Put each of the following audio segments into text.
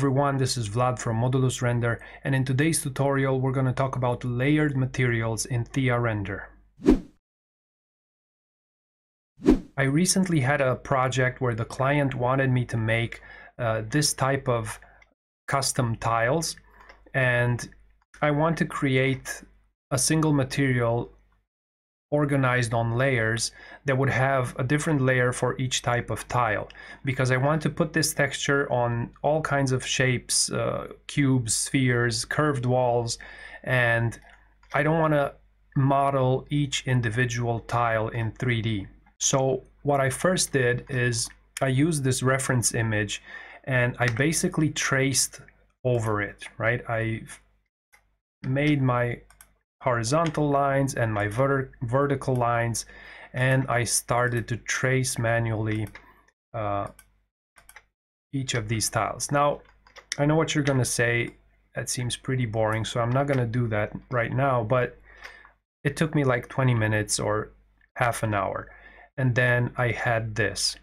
everyone, this is Vlad from Modulus Render and in today's tutorial we're going to talk about layered materials in Thea Render. I recently had a project where the client wanted me to make uh, this type of custom tiles and I want to create a single material organized on layers that would have a different layer for each type of tile because I want to put this texture on all kinds of shapes, uh, cubes, spheres, curved walls, and I don't want to model each individual tile in 3D. So what I first did is I used this reference image and I basically traced over it, right? I made my horizontal lines and my ver vertical lines and I started to trace manually uh, each of these tiles. Now, I know what you're going to say. That seems pretty boring, so I'm not going to do that right now, but it took me like 20 minutes or half an hour. And then I had this.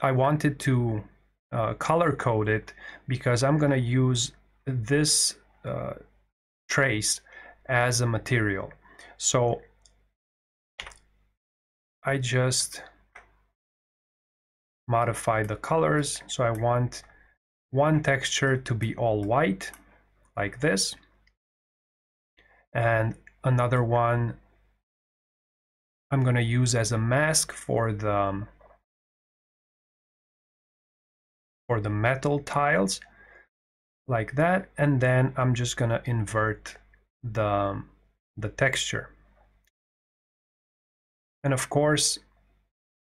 I wanted to uh, color code it because I'm going to use this uh, trace as a material. So I just modify the colors. So I want one texture to be all white like this and another one I'm going to use as a mask for the um, for the metal tiles like that and then I'm just going to invert the, the texture. And of course,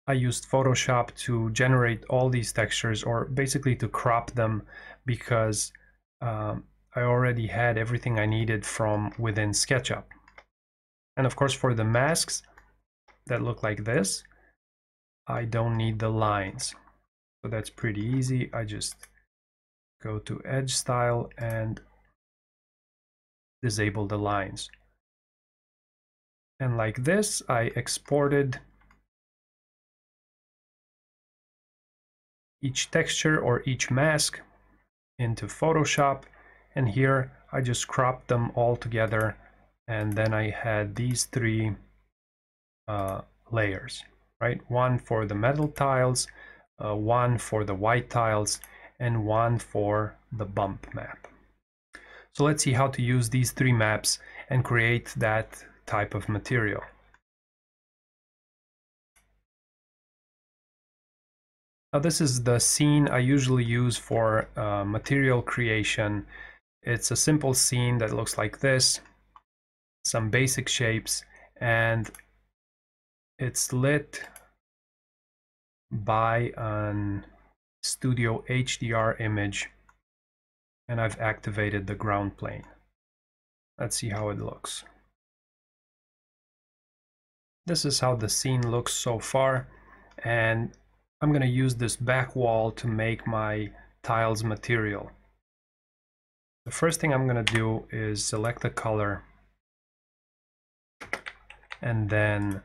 I used Photoshop to generate all these textures or basically to crop them because um, I already had everything I needed from within SketchUp. And of course, for the masks that look like this, I don't need the lines. So that's pretty easy. I just go to edge style and disable the lines. And like this, I exported each texture or each mask into Photoshop. And here I just cropped them all together. And then I had these three uh, layers, right? One for the metal tiles, uh, one for the white tiles, and one for the bump map. So let's see how to use these three maps and create that type of material. Now this is the scene I usually use for uh, material creation. It's a simple scene that looks like this, some basic shapes, and it's lit by an Studio HDR image and I've activated the ground plane. Let's see how it looks. This is how the scene looks so far and I'm going to use this back wall to make my tiles material. The first thing I'm going to do is select the color and then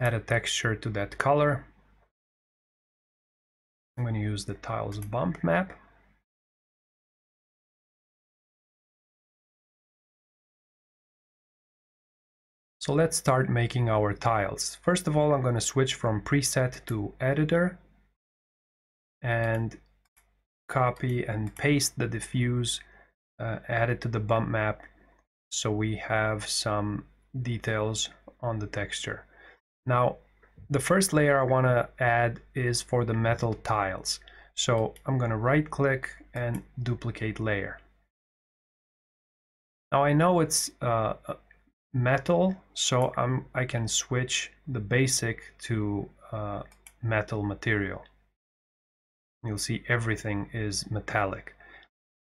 add a texture to that color. I'm going to use the tiles bump map. So let's start making our tiles. First of all, I'm going to switch from preset to editor and copy and paste the diffuse, uh, add it to the bump map so we have some details on the texture. Now, the first layer I want to add is for the metal tiles. So I'm going to right click and duplicate layer. Now I know it's uh, metal so I'm, I can switch the basic to uh, metal material. You'll see everything is metallic.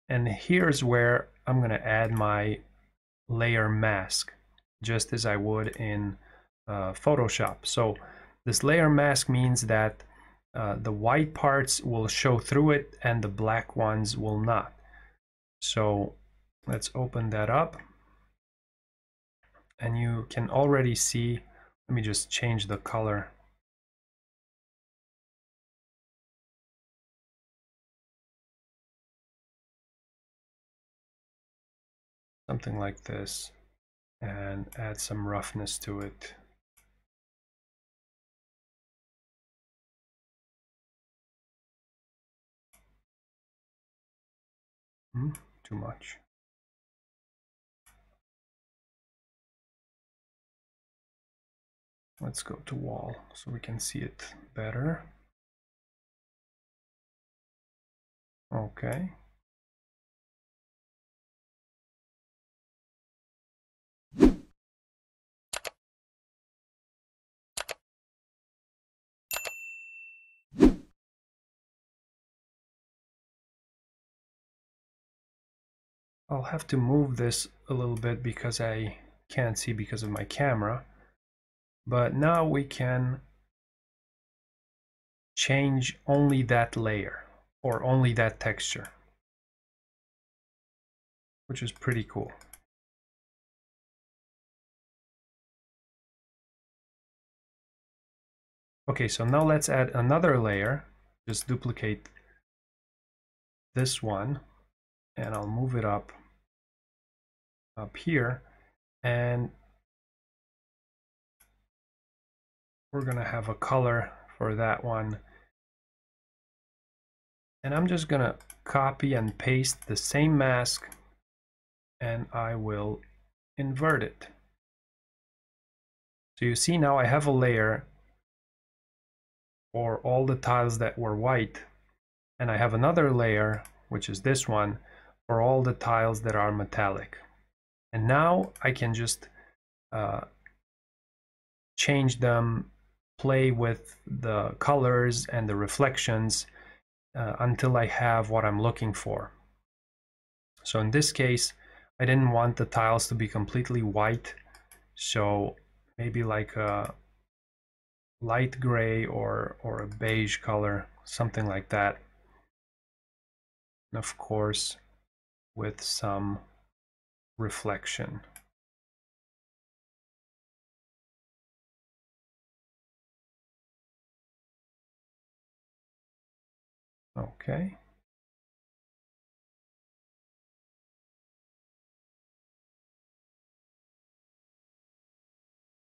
And here's where I'm going to add my layer mask just as I would in uh, Photoshop. So this layer mask means that uh, the white parts will show through it and the black ones will not. So let's open that up and you can already see, let me just change the color. Something like this and add some roughness to it. Hmm, too much. Let's go to wall so we can see it better. Okay. I'll have to move this a little bit because I can't see because of my camera. But now we can change only that layer or only that texture, which is pretty cool. Okay, so now let's add another layer. Just duplicate this one and I'll move it up up here and we're gonna have a color for that one. And I'm just gonna copy and paste the same mask and I will invert it. So you see now I have a layer for all the tiles that were white and I have another layer which is this one for all the tiles that are metallic. And now I can just uh, change them, play with the colors and the reflections uh, until I have what I'm looking for. So in this case, I didn't want the tiles to be completely white. So maybe like a light gray or, or a beige color, something like that. And of course, with some reflection okay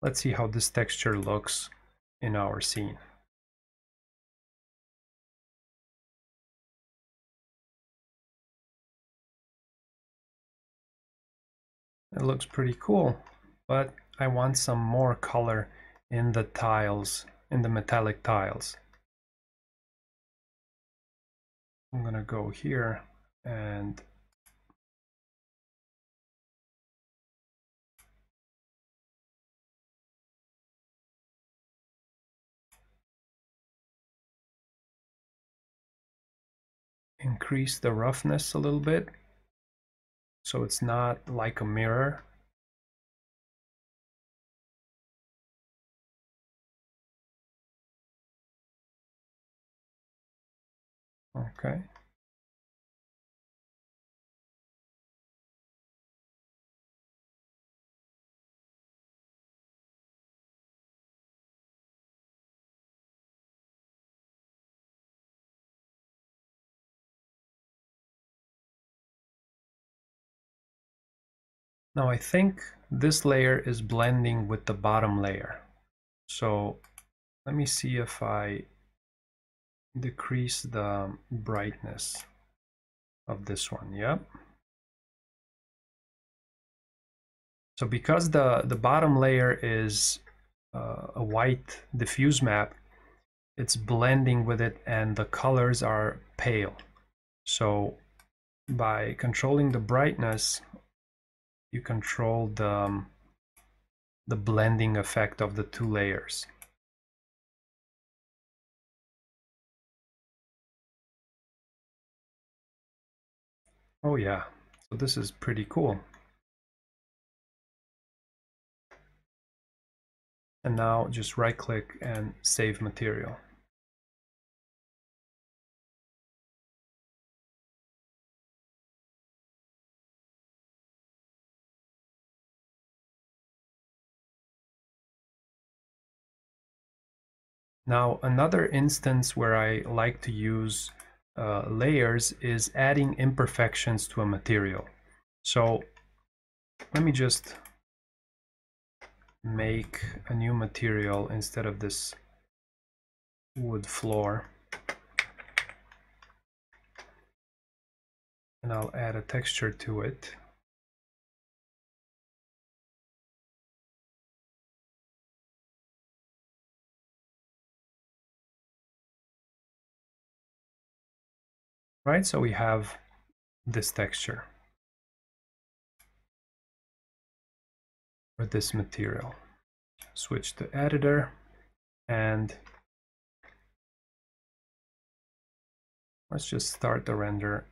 let's see how this texture looks in our scene It looks pretty cool, but I want some more color in the tiles, in the metallic tiles. I'm gonna go here and increase the roughness a little bit so it's not like a mirror. Okay. Now I think this layer is blending with the bottom layer. So let me see if I decrease the brightness of this one. Yep. So because the, the bottom layer is uh, a white diffuse map, it's blending with it and the colors are pale. So by controlling the brightness, you control the, um, the blending effect of the two layers. Oh yeah, so this is pretty cool. And now just right click and save material. Now another instance where I like to use uh, layers is adding imperfections to a material. So let me just make a new material instead of this wood floor. And I'll add a texture to it. Right, so we have this texture. for this material. Switch to editor and let's just start the render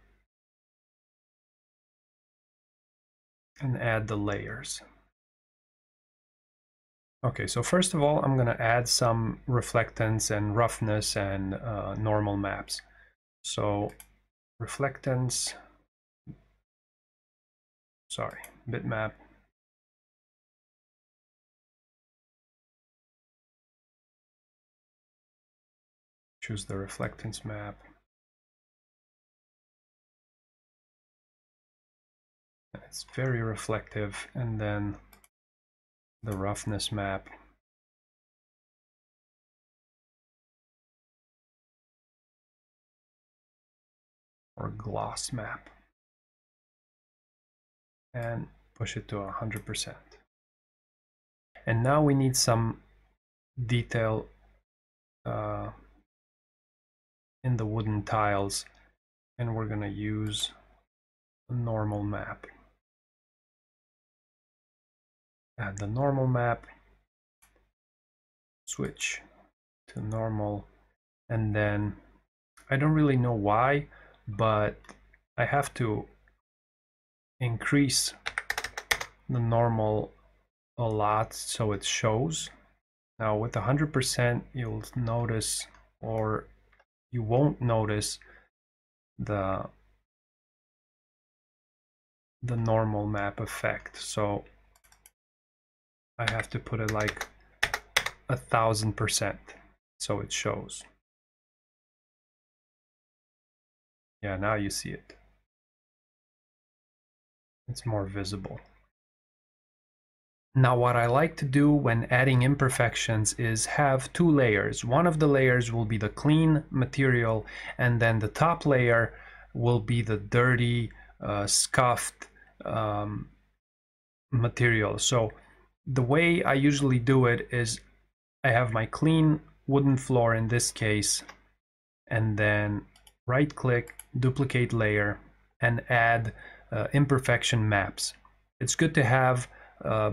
and add the layers. Okay, so first of all, I'm going to add some reflectance and roughness and uh, normal maps. So reflectance, sorry, bitmap choose the reflectance map. It's very reflective and then the roughness map. Or gloss map and push it to 100%. And now we need some detail uh, in the wooden tiles and we're going to use a normal map. Add the normal map, switch to normal, and then I don't really know why, but I have to increase the normal a lot so it shows. Now with 100% you'll notice or you won't notice the the normal map effect so I have to put it like a thousand percent so it shows yeah now you see it it's more visible now what I like to do when adding imperfections is have two layers. One of the layers will be the clean material and then the top layer will be the dirty, uh, scuffed um, material. So the way I usually do it is I have my clean wooden floor in this case and then right click, duplicate layer and add uh, imperfection maps. It's good to have uh,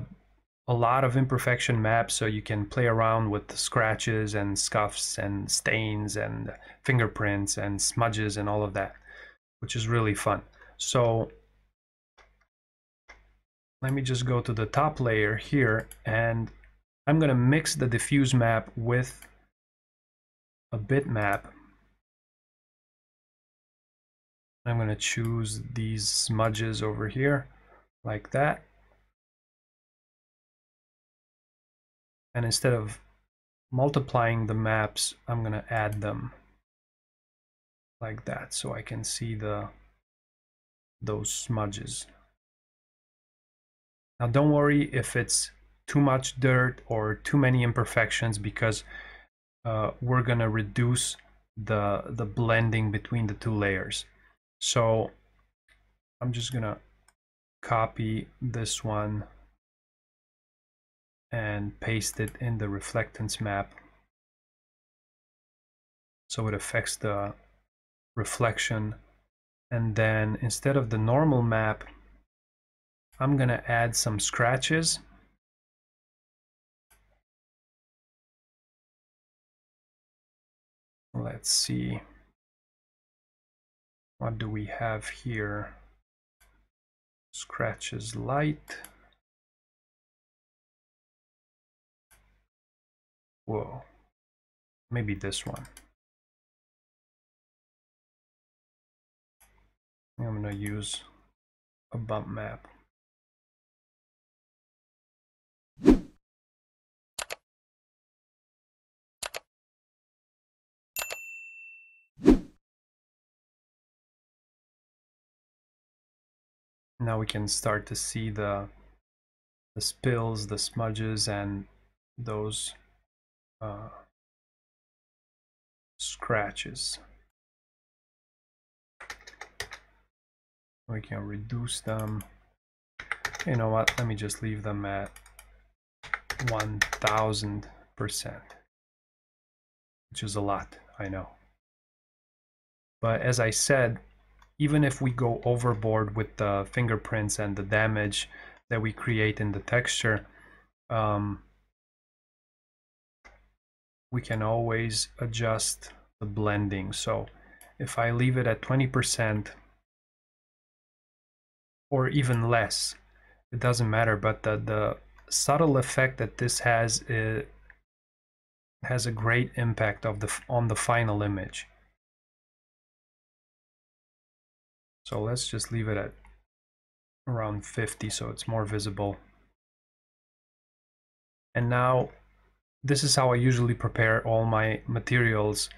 a lot of imperfection maps so you can play around with scratches and scuffs and stains and fingerprints and smudges and all of that which is really fun so let me just go to the top layer here and I'm going to mix the diffuse map with a bitmap I'm going to choose these smudges over here like that. And instead of multiplying the maps I'm going to add them like that so I can see the those smudges. Now don't worry if it's too much dirt or too many imperfections because uh, we're gonna reduce the the blending between the two layers so I'm just gonna copy this one and paste it in the reflectance map. So it affects the reflection. And then instead of the normal map I'm gonna add some scratches. Let's see what do we have here scratches light Whoa. Maybe this one. I'm going to use a bump map. Now we can start to see the the spills, the smudges, and those uh, scratches. We can reduce them. You know what? Let me just leave them at 1000%, which is a lot, I know. But as I said, even if we go overboard with the fingerprints and the damage that we create in the texture, um, we can always adjust the blending. So if I leave it at 20% or even less, it doesn't matter, but the, the subtle effect that this has has a great impact of the on the final image. So let's just leave it at around 50 so it's more visible. And now this is how I usually prepare all my materials.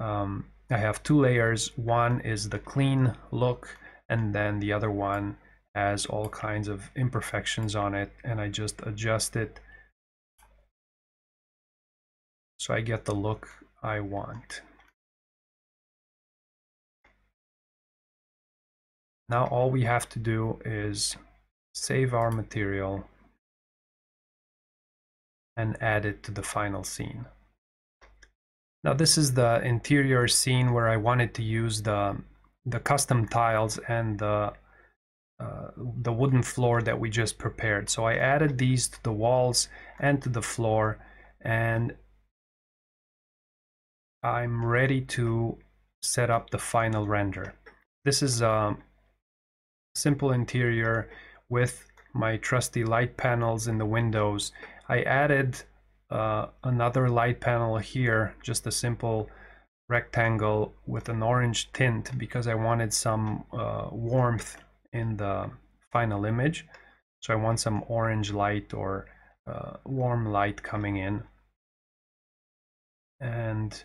Um, I have two layers. One is the clean look and then the other one has all kinds of imperfections on it and I just adjust it so I get the look I want. Now all we have to do is save our material and add it to the final scene. Now this is the interior scene where I wanted to use the, the custom tiles and the, uh, the wooden floor that we just prepared. So I added these to the walls and to the floor and I'm ready to set up the final render. This is um, simple interior with my trusty light panels in the windows. I added uh, another light panel here, just a simple rectangle with an orange tint because I wanted some uh, warmth in the final image. So I want some orange light or uh, warm light coming in. And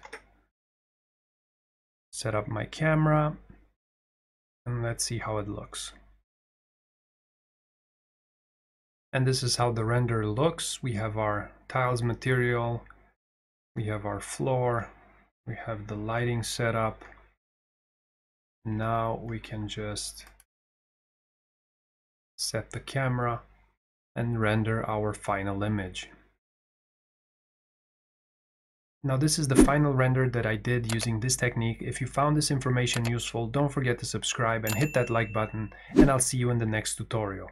set up my camera and let's see how it looks. And this is how the render looks. We have our tiles material, we have our floor, we have the lighting set up. Now we can just set the camera and render our final image. Now this is the final render that I did using this technique. If you found this information useful, don't forget to subscribe and hit that like button and I'll see you in the next tutorial.